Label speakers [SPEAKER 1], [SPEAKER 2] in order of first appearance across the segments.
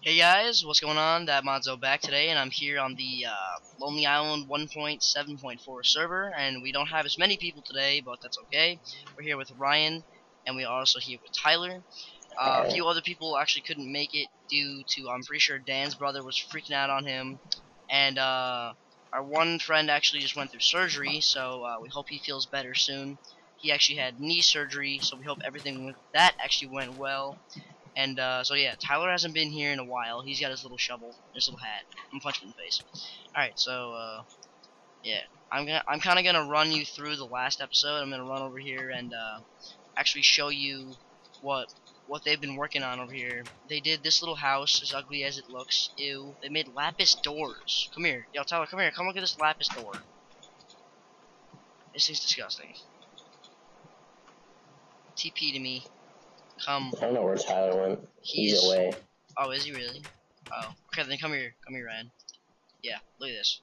[SPEAKER 1] Hey guys, what's going on? That Modz Tho back today, and I'm here on the uh, Lonely Island 1.7.4 server, and we don't have as many people today, but that's okay. We're here with Ryan, and we are also here with Tyler. Uh, a few other people actually couldn't make it due to, I'm pretty sure Dan's brother was freaking out on him, and uh, our one friend actually just went through surgery, so uh, we hope he feels better soon. He actually had knee surgery, so we hope everything with that actually went well. And uh, so yeah, Tyler hasn't been here in a while. He's got his little shovel, his little hat. I'm punching in the face. All right, so uh, yeah, I'm gonna I'm kind of gonna run you through the last episode. I'm gonna run over here and uh, actually show you what what they've been working on over here. They did this little house, as ugly as it looks. Ew. They made lapis doors. Come here, yo Tyler, come here. Come look at this lapis door. This thing's disgusting. TP to me. Come.
[SPEAKER 2] I don't know where Tyler went. He's,
[SPEAKER 1] He's-
[SPEAKER 2] away.
[SPEAKER 1] Oh, is he really? Oh, okay. Then come here. Come here, Ryan. Yeah, look at this.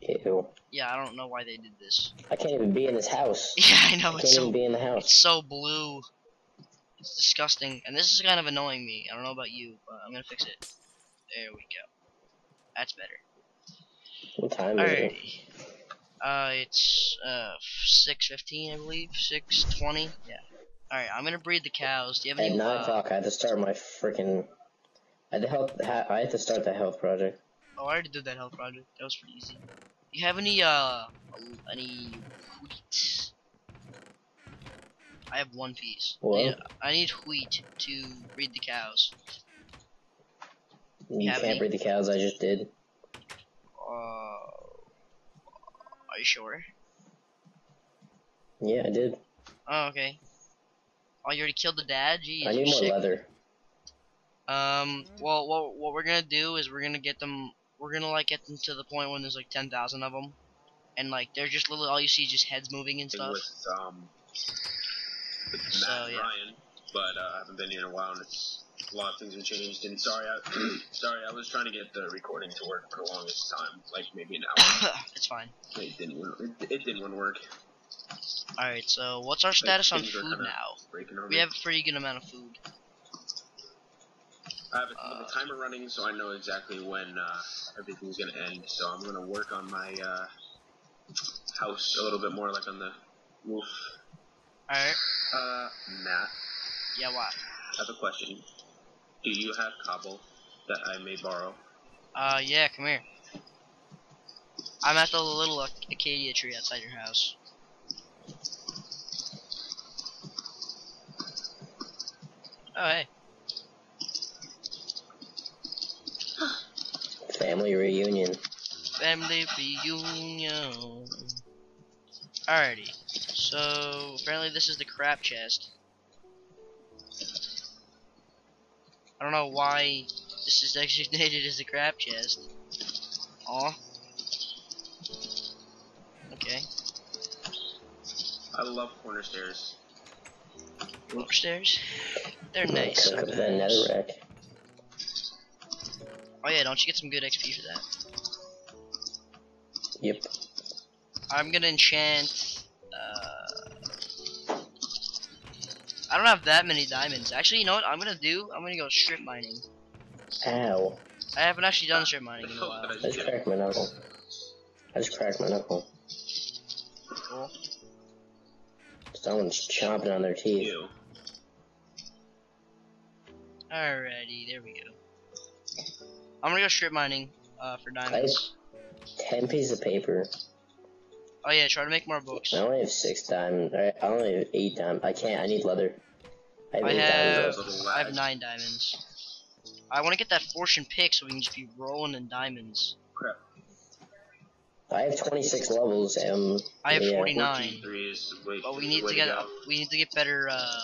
[SPEAKER 2] Ew.
[SPEAKER 1] Yeah, I don't know why they did this.
[SPEAKER 2] I can't even be in this house.
[SPEAKER 1] Yeah, I know.
[SPEAKER 2] I
[SPEAKER 1] know
[SPEAKER 2] can't
[SPEAKER 1] it's
[SPEAKER 2] even
[SPEAKER 1] so
[SPEAKER 2] be in the house.
[SPEAKER 1] it's so blue. It's disgusting, and this is kind of annoying me. I don't know about you, but I'm gonna fix it. There we go. That's better.
[SPEAKER 2] What time is it?
[SPEAKER 1] Uh, it's uh 6:15, I believe. 6:20. Yeah. All right. I'm gonna breed the cows. Do you have
[SPEAKER 2] At
[SPEAKER 1] any?
[SPEAKER 2] 9
[SPEAKER 1] uh,
[SPEAKER 2] o'clock, I had to start my freaking. I had to help. I had to start the health project.
[SPEAKER 1] Oh, I already did that health project. That was pretty easy. Do you have any uh any wheat? I have one piece. I
[SPEAKER 2] What?
[SPEAKER 1] need, I need wheat to breed the cows.
[SPEAKER 2] You
[SPEAKER 1] have
[SPEAKER 2] can't
[SPEAKER 1] any?
[SPEAKER 2] breed the cows. I just did.
[SPEAKER 1] Uh, are you sure?
[SPEAKER 2] Yeah, I did.
[SPEAKER 1] Oh, okay. Oh, you already killed the dad? Jeez,
[SPEAKER 2] I need more
[SPEAKER 1] sick.
[SPEAKER 2] leather.
[SPEAKER 1] Um, well, what what we're gonna do is we're gonna get them. We're gonna like get them to the point when there's like ten thousand of them, and like they're just little. All you see is just heads moving and stuff.
[SPEAKER 3] with um with Matt
[SPEAKER 1] So,
[SPEAKER 3] and
[SPEAKER 1] yeah.
[SPEAKER 3] Ryan, but uh, I haven't been here in a while, and it's a lot of things have changed. And sorry, I, sorry, I was trying to get the recording to work for the longest time, like maybe an hour.
[SPEAKER 1] it's fine.
[SPEAKER 3] it didn't. wanna- It, it didn't want to work.
[SPEAKER 1] All right. So what's our status on food
[SPEAKER 3] kinda-
[SPEAKER 1] now? We have a pretty good amount of food.
[SPEAKER 3] I have a,
[SPEAKER 1] uh,
[SPEAKER 3] the timer running, so I know exactly when uh, everything's gonna end. So I'm gonna work on my uh, house a little bit more, like on the roof.
[SPEAKER 1] All right.
[SPEAKER 3] Uh, Matt,
[SPEAKER 1] Yeah. What?
[SPEAKER 3] I have a question. Do you have cobble that I may borrow?
[SPEAKER 1] Uh, yeah. Come here. I'm at the little ac- acacia tree outside your house. Oh hey.
[SPEAKER 2] Family reunion.
[SPEAKER 1] Family reunion. Alrighty. So apparently this is the crap chest. I don't know why this is designated as a crap chest. Aw. Okay.
[SPEAKER 3] I love corner stairs.
[SPEAKER 1] Upstairs. They're nice
[SPEAKER 2] Cook up that netherrack.
[SPEAKER 1] Oh yeah, don't you get some good XP for that?
[SPEAKER 2] Yep.
[SPEAKER 1] I'm gonna enchant. Uh, I don't have that many diamonds. Actually, you know what? I'm gonna do. I'm gonna go strip mining.
[SPEAKER 2] Ow.
[SPEAKER 1] I haven't actually done strip mining in a while.
[SPEAKER 3] I
[SPEAKER 2] I just
[SPEAKER 3] just
[SPEAKER 2] cracked my knuckle. I just cracked my knuckle.
[SPEAKER 1] Cool.
[SPEAKER 2] Someone's chomping on their teeth.
[SPEAKER 3] You.
[SPEAKER 1] Alrighty, there we go. I'm gonna go strip mining uh, for diamonds.
[SPEAKER 2] Ten pieces of paper.
[SPEAKER 1] Oh yeah, try to make more books.
[SPEAKER 2] I only have six diamonds. I I only have eight diamonds. I can't. I need leather. I have
[SPEAKER 1] I have I have nine diamonds. I want to get that fortune pick so we can just be rolling in diamonds.
[SPEAKER 2] I have 26 levels. Um,
[SPEAKER 1] I have
[SPEAKER 2] yeah.
[SPEAKER 1] 49.
[SPEAKER 3] 14-3 is the way,
[SPEAKER 1] But we need to get
[SPEAKER 3] go.
[SPEAKER 1] we need to get better uh,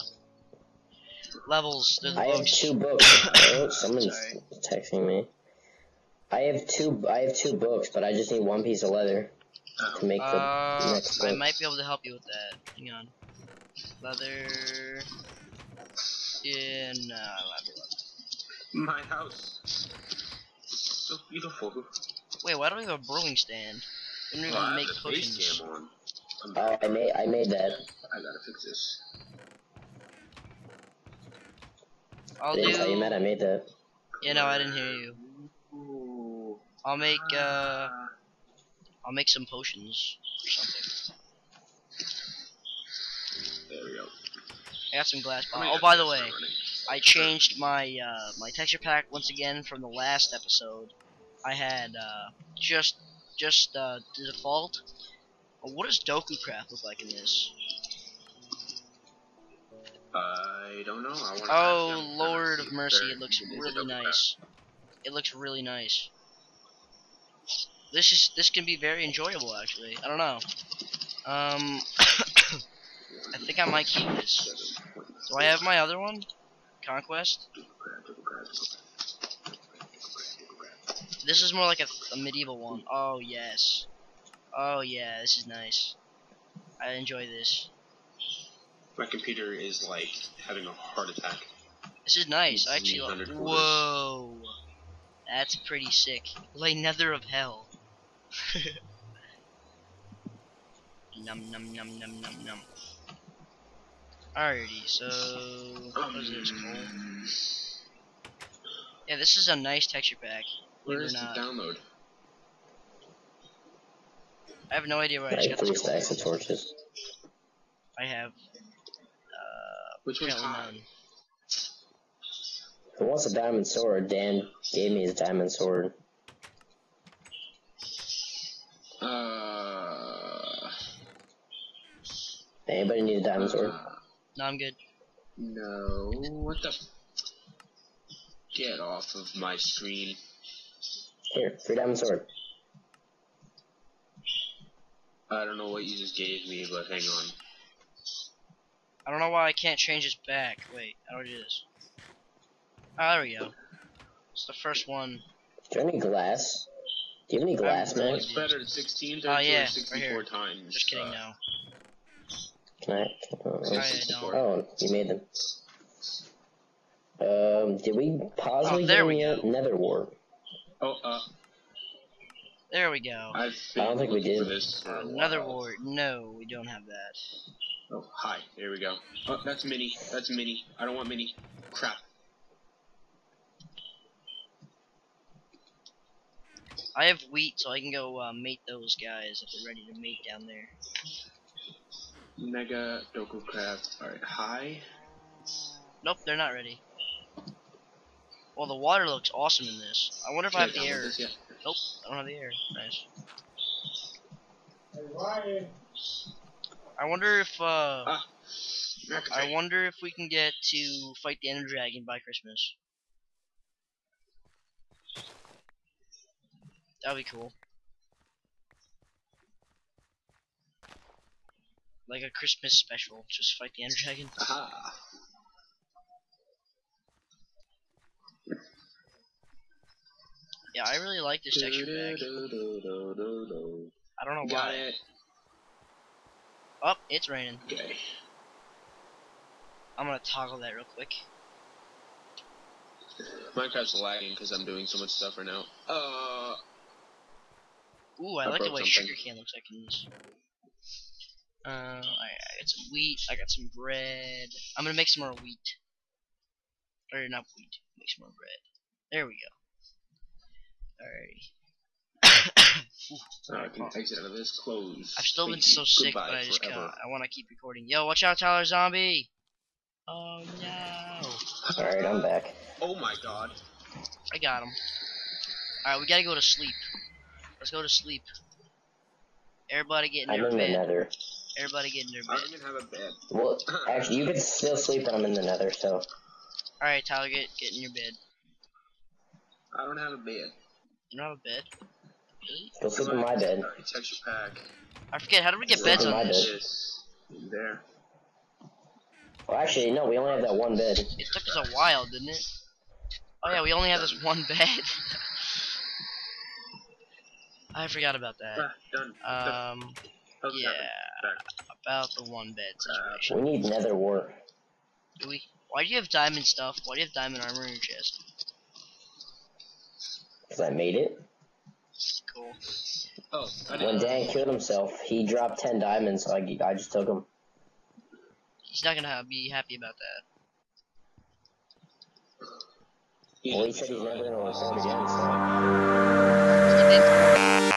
[SPEAKER 1] levels. They're the
[SPEAKER 2] I have two books. oh, someone's
[SPEAKER 1] Sorry.
[SPEAKER 2] texting me. I have two. I have two books, but I just need one piece of leather to make the
[SPEAKER 1] Uh,
[SPEAKER 2] next
[SPEAKER 1] I might be able to help you with that. Hang on. Leather. Yeah, no, I might be able to-
[SPEAKER 3] My house. So beautiful.
[SPEAKER 1] Wait, why don't we have a brewing stand? We don't even
[SPEAKER 3] Well, I
[SPEAKER 1] make
[SPEAKER 3] have face
[SPEAKER 1] potions.
[SPEAKER 3] cam on. I'm
[SPEAKER 2] Oh, I made. I made that.
[SPEAKER 3] I gotta fix this.
[SPEAKER 1] I'll
[SPEAKER 2] I didn't tell you,
[SPEAKER 1] do.
[SPEAKER 2] Matt. I made that.
[SPEAKER 1] Yeah, no, I didn't hear you.
[SPEAKER 3] Ooh.
[SPEAKER 1] I'll make uh, I'll make some potions or something.
[SPEAKER 3] There we go.
[SPEAKER 1] I got some glass
[SPEAKER 3] How
[SPEAKER 1] Oh, by the way. I changed my uh, my texture pack once again from the last episode. I had uh, just just uh, the default. Oh, What does Doku Craft look like in this?
[SPEAKER 3] I don't know. I want
[SPEAKER 1] Oh Lord of Mercy, it looks really nice. It looks really nice. This is this can be very enjoyable actually. I don't know. Um, I think I might keep this. Do I have my other one? Conquest. This is more like a, a medieval one. Oh yes. Oh yeah, this is nice. I enjoy this.
[SPEAKER 3] My computer is like having a heart attack.
[SPEAKER 1] This is nice. I actually.
[SPEAKER 3] 300
[SPEAKER 1] Like, whoa. That's pretty sick. Lay Nether of Hell. num num num num num num. Alrighty, so what is this Yeah, this is a nice texture pack.
[SPEAKER 3] Where
[SPEAKER 1] Believe
[SPEAKER 3] is
[SPEAKER 1] it
[SPEAKER 3] the download?
[SPEAKER 1] I have no idea where I
[SPEAKER 2] Like
[SPEAKER 1] just got
[SPEAKER 2] three
[SPEAKER 1] this
[SPEAKER 2] stacks of torches.
[SPEAKER 1] I have uh
[SPEAKER 3] Which one's
[SPEAKER 1] apparently
[SPEAKER 3] high?
[SPEAKER 1] none.
[SPEAKER 2] Who wants a diamond sword? Dan gave me his diamond sword.
[SPEAKER 3] Uh,
[SPEAKER 2] Anybody need a diamond sword?
[SPEAKER 3] uh,
[SPEAKER 1] No, I'm good.
[SPEAKER 3] no. What the? f- Get off of my screen.
[SPEAKER 2] Here, free diamond sword.
[SPEAKER 3] I don't know what you just gave me, but hang on.
[SPEAKER 1] I don't know why I can't change his back. Wait, how do I do this? Oh, there we go. It's the first one.
[SPEAKER 2] Do you have any glass? Do you have any glass, man?
[SPEAKER 1] really-
[SPEAKER 3] What's better, 16
[SPEAKER 1] Oh,
[SPEAKER 3] times
[SPEAKER 1] yeah,
[SPEAKER 3] or
[SPEAKER 1] right
[SPEAKER 3] 64 times?
[SPEAKER 1] Just kidding,
[SPEAKER 3] Uh,
[SPEAKER 1] no.
[SPEAKER 2] Can I? Oh,
[SPEAKER 1] I don't.
[SPEAKER 2] oh, you made them. Um, did we possibly
[SPEAKER 1] Oh, there
[SPEAKER 2] get
[SPEAKER 1] we go.
[SPEAKER 2] nether wart?
[SPEAKER 3] Oh, uh,
[SPEAKER 1] There we go.
[SPEAKER 3] I've
[SPEAKER 2] don't think we
[SPEAKER 3] looking
[SPEAKER 2] did.
[SPEAKER 3] this A nether
[SPEAKER 1] wart. No, we don't have that.
[SPEAKER 3] Oh, hi. There we go. Oh, that's mini. That's mini. I don't want mini. Crap.
[SPEAKER 1] I have wheat, so I can go uh, mate those guys if they're ready to mate down there.
[SPEAKER 3] Mega Doku Craft. Alright, hi.
[SPEAKER 1] Nope, they're not ready. Well, the water looks awesome in this. I wonder if I have the air.
[SPEAKER 3] this yet.
[SPEAKER 1] Nope, I don't have the air. Nice. I wonder if uh,
[SPEAKER 3] Ah,
[SPEAKER 1] I wonder if we can get to fight the Ender Dragon by Christmas. That'd be cool. Like a Christmas special, just fight the Ender Dragon.
[SPEAKER 3] Aha.
[SPEAKER 1] Yeah, I really like this texture pack. I don't know
[SPEAKER 3] Got
[SPEAKER 1] why.
[SPEAKER 3] it.
[SPEAKER 1] Oh, it's raining.
[SPEAKER 3] Okay.
[SPEAKER 1] I'm gonna toggle that real quick.
[SPEAKER 3] Minecraft's lagging because I'm doing so much stuff right now. Uh,
[SPEAKER 1] Ooh, I,
[SPEAKER 3] I
[SPEAKER 1] like the way
[SPEAKER 3] something.
[SPEAKER 1] sugarcane looks like in this. Uh, I, I got some wheat. I got some bread. I'm gonna make some more wheat. Or not wheat. Make some more bread. There we go. Alrighty. Ooh,
[SPEAKER 3] so I can exit out of this. Close.
[SPEAKER 1] I've still been so
[SPEAKER 3] you.
[SPEAKER 1] sick,
[SPEAKER 3] Goodbye
[SPEAKER 1] but I just
[SPEAKER 3] forever.
[SPEAKER 1] can't. I want to keep recording. Yo, watch out, Tyler Zombie! Oh no!
[SPEAKER 2] Alright, I'm back.
[SPEAKER 3] Oh my god.
[SPEAKER 1] I got him. Alright, we gotta go to sleep. Let's go to sleep. Everybody get in
[SPEAKER 2] I'm
[SPEAKER 1] their
[SPEAKER 2] in the nether.
[SPEAKER 1] Everybody get in their bed.
[SPEAKER 3] I don't even have a bed.
[SPEAKER 2] Well, actually, you can still sleep when I'm in the nether, so.
[SPEAKER 1] Alright, Tyler, get get in your bed.
[SPEAKER 3] I don't have a bed.
[SPEAKER 1] You don't have a bed? Really?
[SPEAKER 2] Go sleep in my bed.
[SPEAKER 3] Texture pack.
[SPEAKER 1] I forget. How do we get
[SPEAKER 2] Sleep
[SPEAKER 1] beds
[SPEAKER 2] in
[SPEAKER 1] on
[SPEAKER 2] my
[SPEAKER 1] this?
[SPEAKER 2] bed.
[SPEAKER 3] There.
[SPEAKER 2] Well, actually, no, we only have that one bed.
[SPEAKER 1] It took us a while, didn't it? Oh yeah, we only have this one bed. I forgot about that.
[SPEAKER 3] Ah.
[SPEAKER 1] Um, yeah, about the one bed
[SPEAKER 3] Uh,
[SPEAKER 1] situation.
[SPEAKER 2] We need nether wart.
[SPEAKER 1] Do we? Why do you have diamond stuff? Why do you have diamond armor in your chest?
[SPEAKER 2] Because I made it.
[SPEAKER 1] Cool.
[SPEAKER 3] Oh,
[SPEAKER 2] When Dan killed himself, he dropped 10 diamonds, so I, I just took them.
[SPEAKER 1] He's not gonna be happy about that.
[SPEAKER 2] Well, he said he's never gonna again, so.